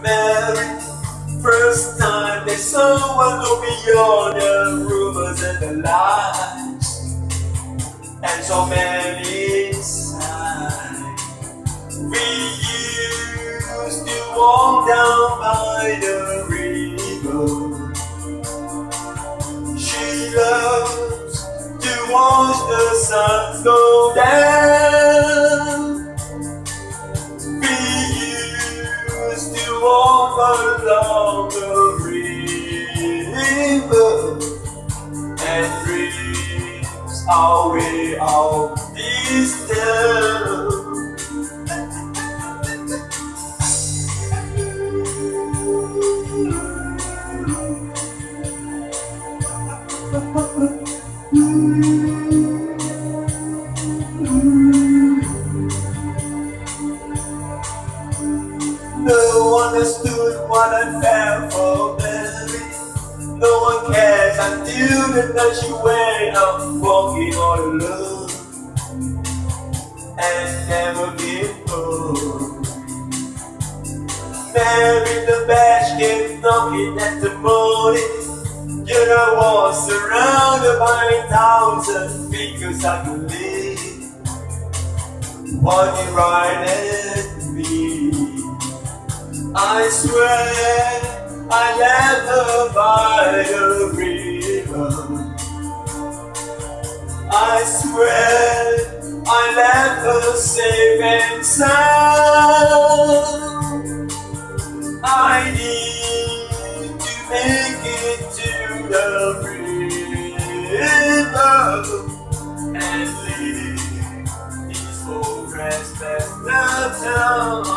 Mary, first time that someone look beyond the rumors and the lies, and so many signs. We used to walk down by the river. She loves to watch the sun go down. Walk along the river and dreams our way out this town. No understood what I felt for Mary. No one cares until the night you went out walking all alone and never home. Mary the basket knocking at the morning. Yet I was surrounded by a thousand fingers I could live. Pointing right at me. I swear I left her by the river. I swear I let her save and sound. I need to make it to the river and leave these old friends back downtown.